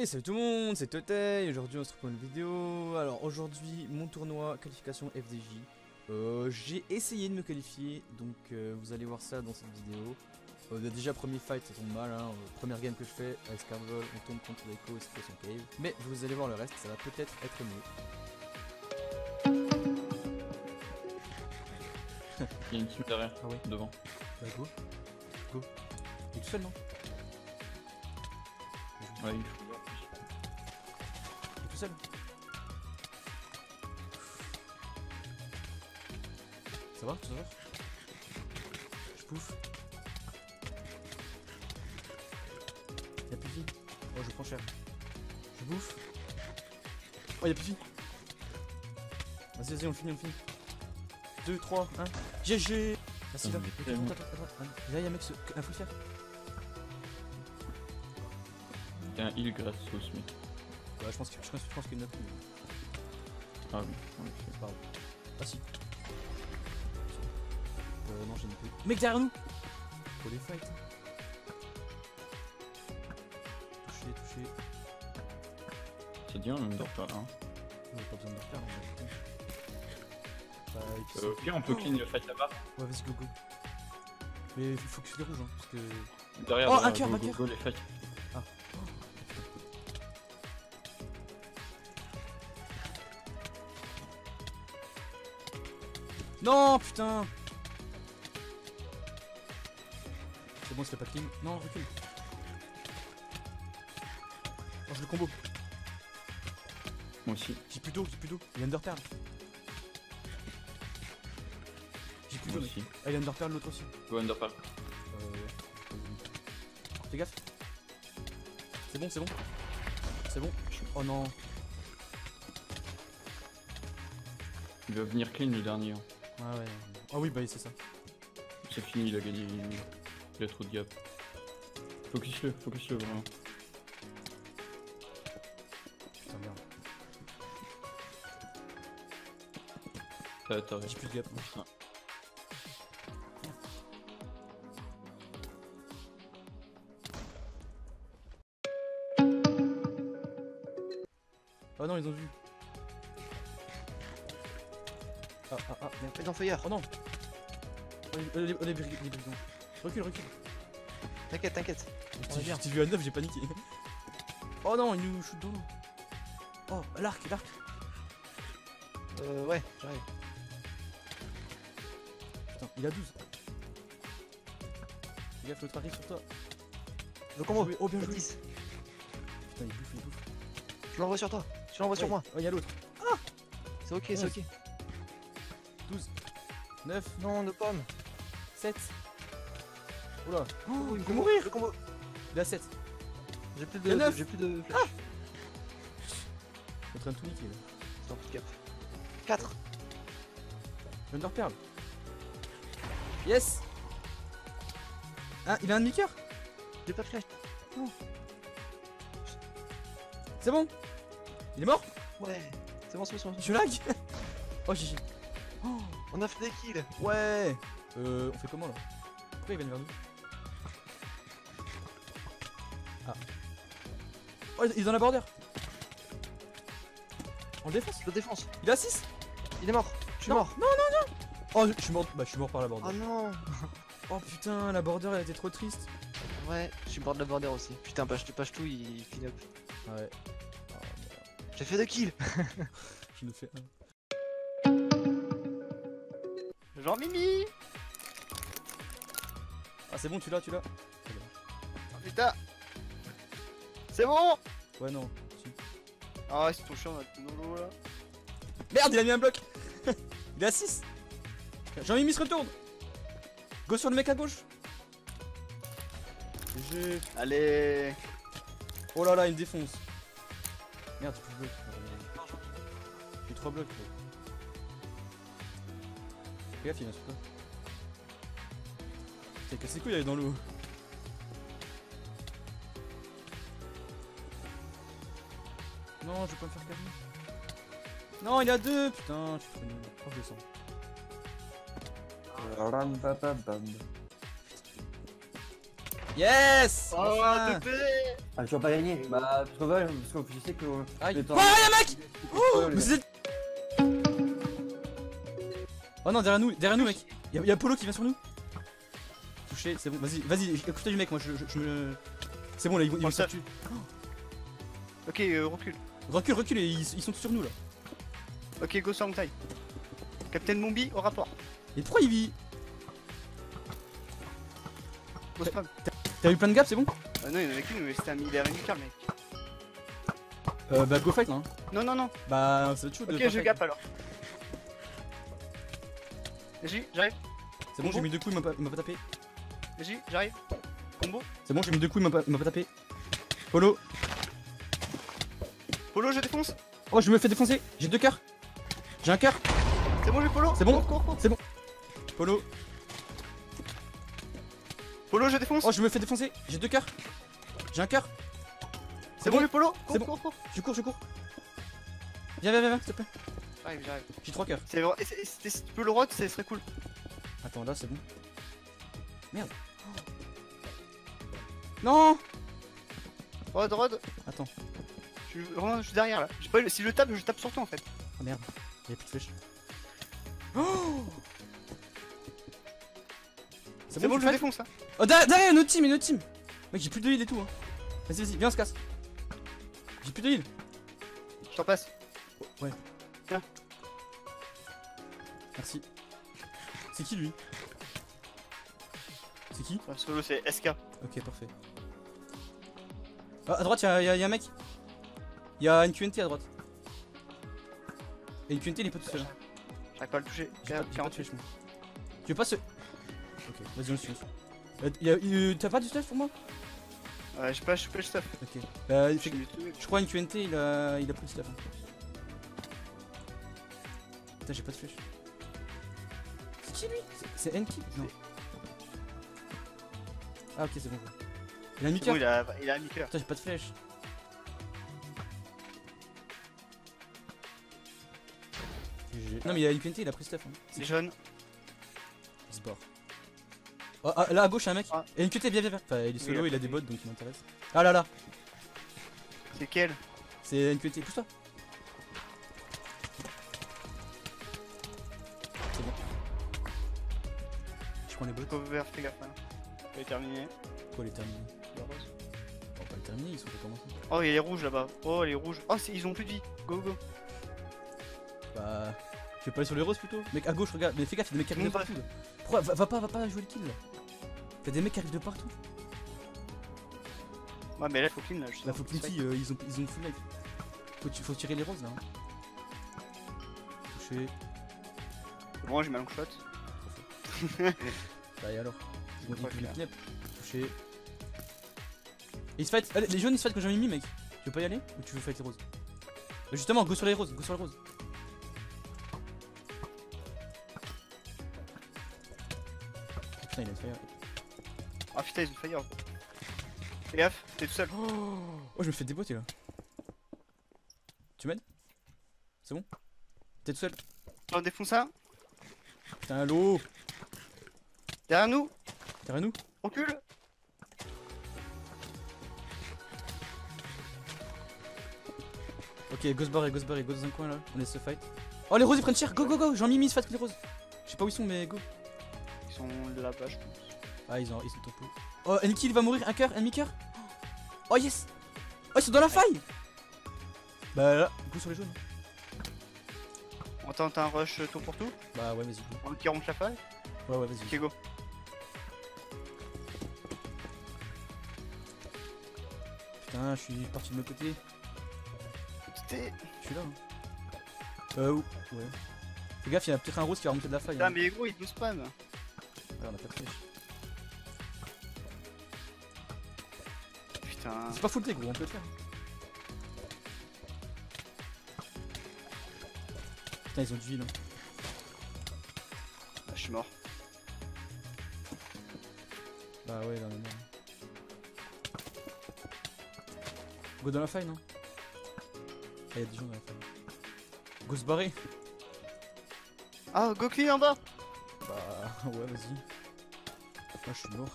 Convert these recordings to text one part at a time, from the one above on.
Et salut tout le monde, c'est Totei, aujourd'hui on se retrouve pour une vidéo. Alors aujourd'hui, mon tournoi qualification FDJ. Euh, J'ai essayé de me qualifier, donc euh, vous allez voir ça dans cette vidéo. Euh, déjà premier fight ça tombe mal, hein. Euh, première game que je fais avec Scarvol, on tombe contre Echo et Situation Cave. Mais vous allez voir le reste, ça va peut-être être mieux. Il y a une team derrière, Ah ouais devant. Bah go, go. Il est tout seul non? Ouais, il seul Ça va Ça va Je pouffe. Y'a plus de vie. Oh, je prends cher. Je bouffe. Oh, y'a plus de vie. Vas-y, vas-y, on finit, on finit. 2, 3, 1. GG Merci, attends. Là, y'a un mec, un full faire. y a un heal grâce au Smith. Ouais, je pense que- je pense, je pense qu'il n'y en a plus. Ah oui, en effet. Pardon. Ah si. Euh, non, j'ai une plus. Mec derrière nous Faut les fight. Touché, touché. C'est bien, on dort pas là. Hein. On a pas besoin de le refaire, le faire. Fight. Euh, au pire, on peut clean le fight là-bas. Ouais, vas-y, go go. Mais il faut que tu les rouges, hein, parce que. Derrière, Oh, un cœur, un cœur. les fights. Non, putain C'est bon, il se fait pas de clean. Non, recule. Oh, je le combo. Moi aussi. J'ai plus d'eau, j'ai plus d'eau. Il y a Underpearl. J'ai plus d'eau, mec. Ah, il y a Underpearl l'autre aussi. Go Underpearl. Euh, ouais. Fais gaffe. C'est bon, c'est bon. C'est bon. Oh non. Il va venir clean le dernier. hein. Ah ouais. Ah oui, bah c'est ça. C'est fini, il a gagné. Il a trop de gap. Focus-le, focus-le vraiment. Putain, merde. T'as t'as J'ai plus de gap. Putain. Oh non, ils ont vu. Ah, ah, ah, feuillard. Oh non. Oh, les, les, bri- les brigands. Recule, recule. T'inquiète, t'inquiète. On est J'ai vu à 9, j'ai paniqué. Oh non, il nous shoot dans l'eau. Oh, l'arc, l'arc. Euh, ouais, j'arrive. Putain, il a 12. Fais gaffe, l'autre arrive sur toi. Le combo. Oh, bien joué. 10. Putain, il bouffe, il bouffe. Je l'envoie sur toi. Je l'envoie sur moi. Oh, il y a l'autre. C'est ok, c'est ok. 12. 9. Non, de pommes. 7. Oula. Oh, il il peut mourir. Le combo. Il a 7. J'ai plus de. J'ai plus de est en train de tout niquer là. C'est un petit cap. 4. Underpearl. Yes Ah, il a un demi-coeur J'ai pas de flash. C'est bon? Il est mort? Ouais. C'est bon, c'est bon, c'est bon. Je lag Oh, GG. On a fait des kills. Ouais Euh, on fait comment là Pourquoi ils viennent vers nous Ah. Oh, il est dans la border On défonce Je le défonce. Il a 6 Il est mort. Je suis Non, mort. Non, non, non Oh, je suis mort, bah je suis mort par la border. Oh non. Oh putain, la border elle était trop triste. Ouais, je suis bord de la border aussi. Putain, page page tout, il clean up. Ouais. J'ai fait deux kills. Je nous fais un. Jean Mimi. Ah, c'est bon, tu l'as, tu l'as Oh, putain. C'est bon. Ouais, non. Si. Ah ouais, c'est ton chien, on a tout dans l'eau là. Merde, il a mis un bloc Il est à 6 Jean-Mimi se retourne Go sur le mec à gauche GG Allez. Oh là là, il me défonce Merde, plus de blocs. J'ai 3 blocs. quoi. Fais gaffe, il vient sur toi. Putain, casse les couilles, elle est dans l'eau. Non, je vais pas me faire calmer. Non, il y a deux Putain, je suis trop nul. Oh, je descends. Yes Oh, Enfin TP Ah, tu vas pas gagner Bah, ouais, parce que je sais que. Aïe. Oh, y'a un mec Oh, Mais c'est- Oh non, derrière nous, derrière nous, mec. Y'a y a Polo qui vient sur nous. Touché, c'est bon. Vas-y, vas-y, écoute du mec, moi je, je, je me. C'est bon là, ils vont, ça. tuer. Ok, euh, recule. Recule, recule, et ils, ils sont tous sur nous là. Ok, go montagne. Captain Mombi au rapport. Et pourquoi il vit spam. T'as eu plein de gaps, c'est bon? Ah non, il y en avait qu'une, mais c'était un militaire unique, mec. Euh, bah go fight là. hein. Non, non, non. Bah, ça va être chaud de. Ok, je fight. gap alors. J'arrive. C'est bon, j'ai mis deux coups, il m'a pas, tapé. J'arrive. Combo. C'est bon, j'ai mis deux coups, il m'a pas, tapé. Polo. Polo, je défonce. Oh, je me fais défoncer. J'ai deux cœurs. J'ai un cœur. C'est bon, le polo. C'est bon. Cours, cours. Polo. Polo, je défonce. Oh, je me fais défoncer. J'ai deux cœurs. J'ai un cœur. c'est bon, le polo. C'est bon. Je cours, je cours. Viens, viens, viens, viens, s'il te plaît. J'arrive, j'arrive. J'ai trois cœurs. C'est vrai- et c'est- c'est- Si tu peux le rot, ce serait cool. Attends, là, c'est bon. Merde. Non Rod, Rod. Attends. Je suis, vraiment, je suis derrière là. Pas le- Si je tape, je tape sur toi en fait. Oh merde. Il y a plus de flèches. Oh C'est bon, tu je fight défonce hein. Oh, derrière, derrière, notre team, une autre team Mec, j'ai plus de heal et tout. Hein. Vas-y, vas-y, viens, on se casse. J'ai plus de heal. Je t'en passe. Ouais. Merci. C'est qui lui C'est qui Solo, c'est SK. Ok, parfait. Ah, à droite, y'a y a- y a un mec. Y'a une QNT à droite. Et une QNT, il est pas tout seul. J'arrive pas à le toucher. J'ai pas, pas de 48. flèche, moi. Tu veux pas se. Ok, vas-y, on le suit. le. Euh, euh, T'as pas du stuff pour moi Ouais, j'ai pas, pas le stuff. Ok. Bah, Je fait- je crois une QNT, il a, il a plus de stuff. hein. Putain, j'ai pas de flèche. C'est qui lui C'est- Enki Non. Ah, ok, c'est bon. Il a mi-cœur bon, il a, il a. Putain, j'ai pas de flèche. Non, mais il a une QNT, il a pris stuff. Hein. C'est jaune. Il se barre. Oh, ah, là à gauche, y'a un mec. Ah. Et une QT, viens, viens, viens. Enfin, il est solo, Oui, il a des bots donc il m'intéresse. Ah là là, C'est quel? C'est une QT, pousse-toi. Je prends les bots. Cover, fais gaffe. Hein. Il est terminé. Quoi, les terminés Le rose. On va pas les terminer, ils sont pas commencés. Oh, il y a les rouges là-bas. Oh, les rouges. Oh, ils ont plus de vie. Go, go. Bah. Tu veux pas aller sur les roses plutôt Mec, à gauche, regarde. Mais fais gaffe, y'a des mecs qui arrivent de partout. là. Pourquoi va, va pas, va pas jouer le kill là. T'as des mecs qui arrivent de partout. Ouais, mais là, faut clean là. Je sais Là, faut que Linty, euh, ils ont, ils ont full life. Faut, faut tirer les roses là. hein. Touché. Bon, j'ai ma long shot. Bah et alors knep. Touché. Ils se fight. Allez, les jaunes ils se fight que j'en ai mis mec. Tu veux pas y aller Ou tu veux fight les roses Bah, Justement, go sur les roses, go sur les roses. Oh, Putain, il a une fire. Ah putain, ils ont fire. Fais gaffe, t'es tout seul. Oh, je me fais déboîter là. Tu m'aides C'est bon T'es tout seul On défonce un. Putain, l'eau Derrière nous. Derrière nous Recule. Ok, go se barrer, go se barrer, go dans un coin là. On laisse se fight. Oh, les roses ils prennent cher Go, go, go Jean Mimi se fight les roses. Je sais pas où ils sont, mais go. Ils sont là-bas, je pense. Ah, ils ont, ils sont topo. Oh, Enki il va mourir, un cœur, ennemi cœur. Oh yes Oh, ils sont dans la faille Bah là, go sur les jaunes. On tente un rush tour pour tout. Bah ouais, vas-y, go. On qui remonte la faille. Ouais, ouais, vas-y. Ok, go. Putain, je suis parti de mon côté. C'était. Je suis là. Hein. Euh, où Ouais. Fais gaffe, il y a peut-être un rose qui va remonter de la faille. Putain, hein. mais gros, ils nous spam. Ouais, on a pas de flèche. Putain. C'est pas full gros, on peut le faire. Putain, ils ont du heal. Hein. Ah, je suis mort. Bah ouais, là, on est Go dans la faille, non Ah, y'a des gens dans la faille. Go se barrer Ah, go clean en bas. Bah ouais, vas-y. Ah, je suis mort.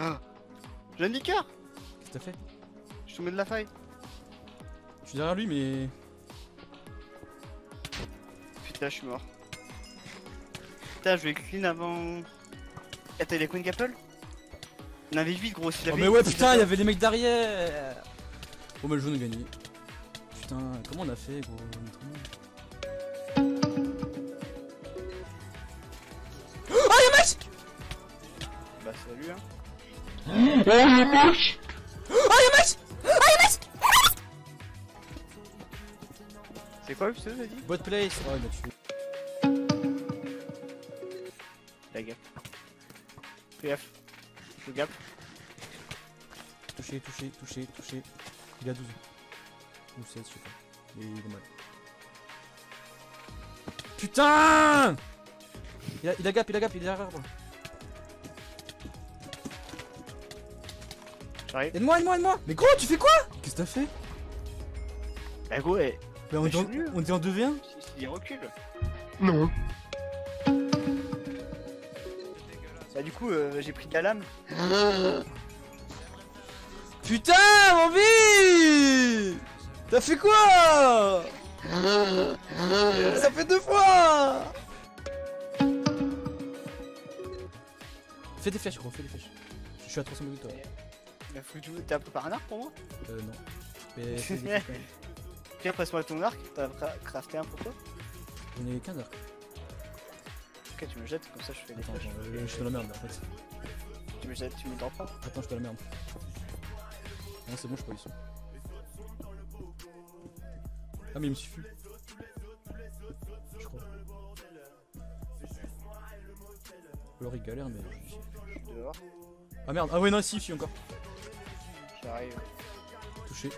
Ah, J'ai un niqueur Qu'est-ce que t'as fait Je te mets de la faille. Je suis derrière lui, mais. Putain, je suis mort. Putain, je vais clean avant. Attends, il a Queen On avait vite, gros. s'il Oh, avait- mais ouais, putain, il y avait- les mecs derrière Bon, bah, le jaune a gagné. Putain, comment on a fait, gros trop nuls. Bah, salut, hein. C'est quoi, putain, vas-y Bot place Oh, il m'a tué. La gap. Fais gaffe. Fais gaffe. Touché, touché, touché, touché. Il a 12. Ou 16, je sais pas. Mais il est mal. Putain il a, il a gap, il a gap, il est derrière moi. J'arrive. Aide-moi, aide-moi, aide-moi Mais gros, tu fais quoi? Qu'est-ce que t'as fait? Bah, gros, eh, Bah, on, en, on était en 2v1 il recule. Non. Bah, du coup, euh, j'ai pris de la lame. Putain, mon vie T'as fait quoi Ça fait deux fois Fais des flèches, gros, fais des flèches. Je suis à 300 de toi. Bah, faut que tu- T'as préparé un arc pour moi Euh, non. Mais fais des flèches quand même. Tiens, passe-moi ton arc. T'as cra- crafté un pour toi J'en ai 15 heures. Ok, tu me jettes, comme ça je fais des Attends, flèches. attends, euh, je suis dans la merde en fait. Tu me jettes, tu me dors pas. Attends, je suis dans la merde. Non, c'est bon, je suis pas ici. Ah, mais il me suffit. Je crois. Alors il galère, mais. Je suis dehors. Ah merde, ah ouais, non, si, il suffit encore. J'arrive. Touché.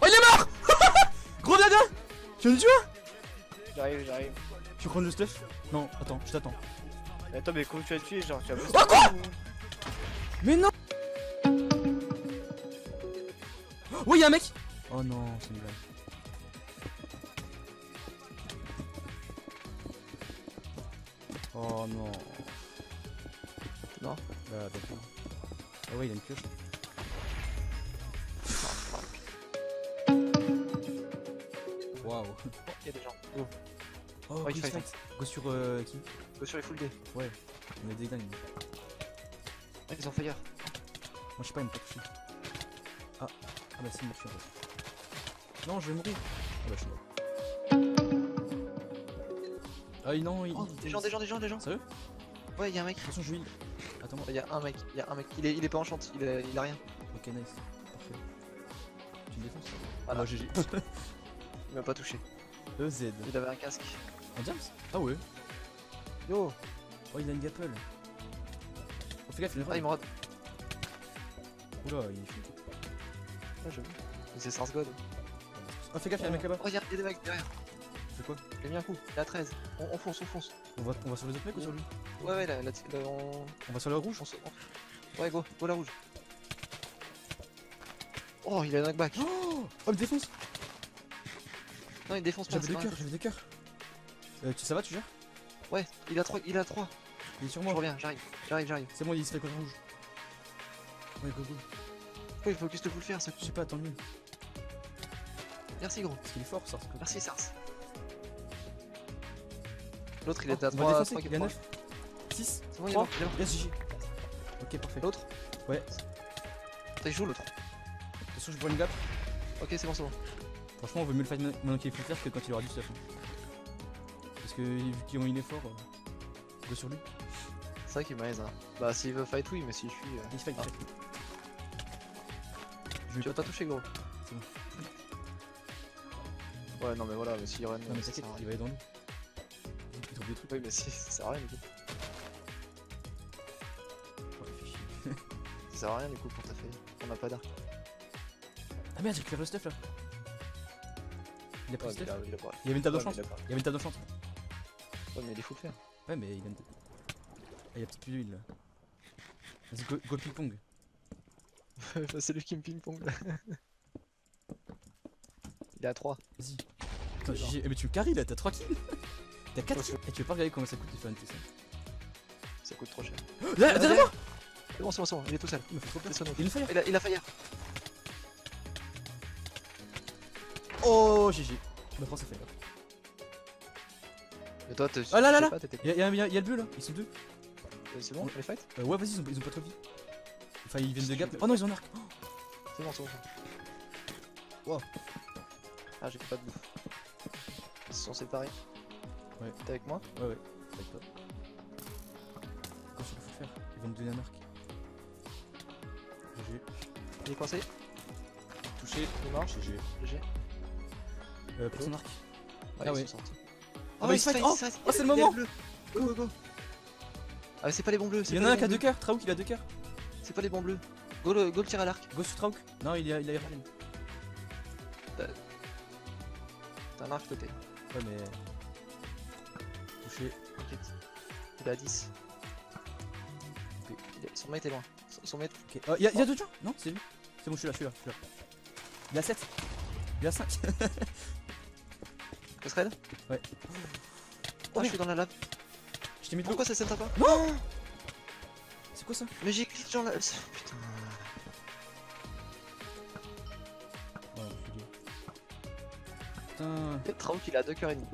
Oh, il est mort Gros dada Tu viens de tuer J'arrive, j'arrive. Tu prends le stuff Non, attends, je t'attends. Mais Attends, mais comment tu as tué Genre, tu as Oh, quoi ou- Mais non Oui, y'a un mec Oh non, c'est une blague. Oh non. Non. Bah, d'accord. Ah ouais, il a une pioche. Waouh. Il y a des gens. Go. Oh, Ouais, fight. fight. Go sur euh, qui Go sur les full D. On a des dingues. Ah, ils ont fire. Moi, je sais pas, il m'a pas touché. Ah, ah bah tué en fait. Non, je vais mourir. Ah bah, je suis mort. Ah, il- non, il. Oh, des gens, des gens, des gens, des gens. Sérieux? Ouais, il y a un mec. Attention, je heal. Attends-moi. Il y a un mec, il y a un mec. Il est, il est pas en chante, il a, il a rien. Ok, nice. Parfait. Tu me défonces Ah Voilà. bah, GG. Il m'a pas touché. EZ. Il avait un casque. En James Ah ouais. Yo Oh, il a une gapple. Oh, fais gaffe, il a une Ah, il me rate. Oula, il est fou. Ah, j'avoue. Mais C'est Sars God. Oh, fais gaffe, il y a un mec là-bas. Oh, il y a il a des mecs derrière. C'est quoi J'ai mis un coup. Il a 13. On, on fonce, on fonce. on va, on va sur les autres mecs ou sur lui Ouais, ouais, là, là, là, on. On va sur le rouge on se- Ouais, go, go la rouge. Oh, il a un knockback. Oh, oh il défonce Non, il défonce pas. J'avais pas cœurs, j'avais des cœurs. Euh, tu, ça va, tu gères Ouais, il a 3, il a 3. Il est sur Je moi. reviens, j'arrive, j'arrive, j'arrive. C'est bon, il se fait contre rouge. Ouais, go, go. Pourquoi il focus le full faire ce coup Je sais pas, le mieux. Merci gros. Parce qu'il est fort, ça. coup. Merci Sars. L'autre il Oh, était à on va 3, défoncer, 3 il y a 9. 6. C'est bon, il est il est GG. Ok, parfait. L'autre Ouais. T'as joué l'autre Attention, je prends une gap. Ok, c'est bon, c'est bon. Franchement, on veut mieux le fight maintenant qu'il est plus clair que quand il aura du stuff. hein. Que vu qu'ils ont une effort, euh, go sur lui. C'est vrai qu'il m'aise. Hein. Bah, s'il veut fight, oui, mais si je suis. euh, Il se fight, il Ah. Je Tu vais vas pas toucher, gros. C'est Ouais, non, mais voilà, mais s'il run. Non, mais ça t'inquiète, il va aller dans lui. Il trouve des trucs. Oui, mais si, ça sert à rien du coup. Oh, il. Ça sert à rien du coup pour ta feuille. On a pas d'arc. Ah merde, j'ai récupéré le stuff là. Il a pris Ouais, le il stuff. a, il a pas. Il y avait une table Ouais, de mais chance. il pas. Il y avait une table de chance. Ouais, mais il est full faire. Ouais, mais il a une. Ah, il y a peut-être plus d'huile là. Vas-y, go, go ping-pong. c'est lui qui me ping-pong là. il est à 3. Vas-y. Putain, GG. Eh, mais tu me carries là, t'as 3 kills. T'as 4 Ouais, kills. Et tu veux pas regarder comment ça coûte de faire une TC Ça coûte trop cher. Là, derrière moi C'est bon, c'est bon, c'est bon, il est tout seul. Il me fait trop peur. Il fire. Il a, il a failli. Oh, GG. Je me prends sa fire. Mais toi, t'es. Ah là, là, je là. Y'a y a, y a- y a le bleu là, ils sont deux. Euh, C'est bon, les fight Euh, ouais, vas-y, ils ont, ils ont pas trop de vie. Enfin, ils viennent de gap. Oh non, ils ont un arc. Oh, C'est bon, c'est bon. Wow. Ah, j'ai pas de bouffe. Ils se sont séparés. Ouais. T'es avec moi Ouais, ouais, t'inquiète pas. Qu'est-ce qu'il faut faire Ils vont me donner un arc. GG. Il est coincé Touché. Il mort GG. GG. Euh, pour son arc. Ouais, Ah ils ouais. sont sortis. Ah bah, ils se fight. Oh, oh, c'est le moment. Go, go, go Ah, mais c'est pas les bons bleus. Il c'est y en pas a un qui a deux cœurs. Traouk, il a deux cœurs. C'est pas les bons bleus. Go le, go le tir à l'arc. Go sur Traouk. Non, il a, il a Irene. T'as un arc côté. Ouais, mais. Touché. T'inquiète. Il est à 10. Il est- Son mate est loin. Son- mate. Ok. Oh, y'a a d'autres gens Non, c'est lui. C'est bon, je suis là, je suis là. Je suis là. Il a 7. Il a 5. Ouais. Oh, je suis dans la lave. je t'ai mis. Pourquoi ça s'aime pas Non C'est quoi ça Mais j'ai cliqué dans la. Putain. Oh. Putain. Peut-être Traouk il a 2 cœurs et demi.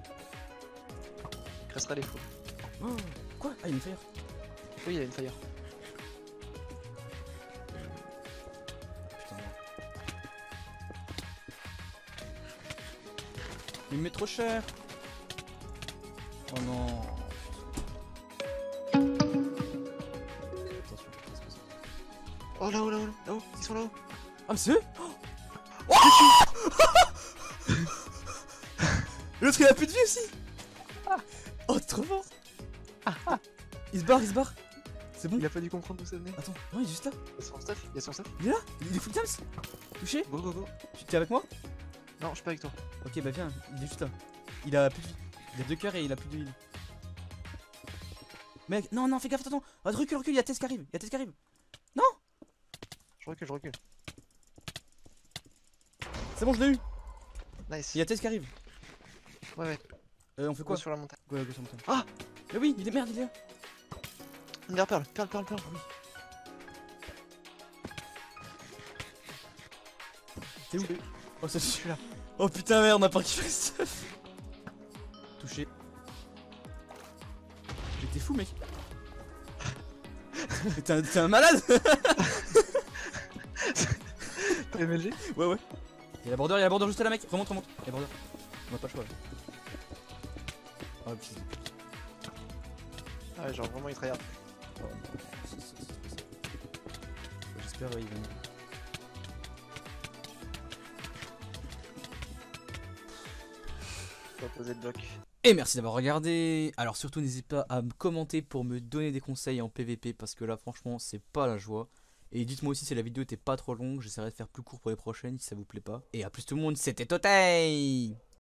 Casserelle est fou. Oh, quoi? Ah, il me fire. Oui, il a une fire. Il me met trop cher. Oh non. Attention, qu'est-ce que c'est Oh là-haut, là-haut, là-haut, ils sont là-haut. Ah mais c'est eux Oh, Oh L'autre il a plus de vie aussi Oh trop fort Il se barre, il se barre C'est bon Il a pas dû comprendre d'où ça venait. Attends, non il est juste là Il y a son stuff, il y a son stuff. Il est là Il est full times Touché Go, go, go. Tu es avec moi? Non, je suis pas avec toi. Ok bah viens, il est juste là Il a plus de vie Il a deux cœurs et il a plus de vie Mec, non non fais gaffe, attends, attends Recule, recule, il y a Tess qui arrive, il y a Tess qui arrive Je recule, je recule. C'est bon je l'ai eu Nice. Il y a Tess qui arrive Ouais, ouais. Euh on fait Go quoi sur la montagne. Go, go sur le montagne. Ah Mais oui, il est merde, il est là Une perle, perle, perle, perle. T'es où? Oh, ça je suis là. Oh putain, merde, on a pas kiffé ça. Touché. T'es fou, mec. Mais T'es un, malade T'as MLG Ouais, ouais. Il y a la border, il y a la border juste là, mec. Remonte, remonte. Il y a la border. On a pas le choix là. Oh putain. Ah ouais, genre vraiment il tryhard. Oh. J'espère il va nous- Et merci d'avoir regardé. Alors surtout n'hésitez pas à me commenter pour me donner des conseils en PVP parce que là franchement c'est pas la joie. Et dites-moi aussi si la vidéo était pas trop longue, j'essaierai de faire plus court pour les prochaines si ça vous plaît pas. Et à plus tout le monde, c'était Totei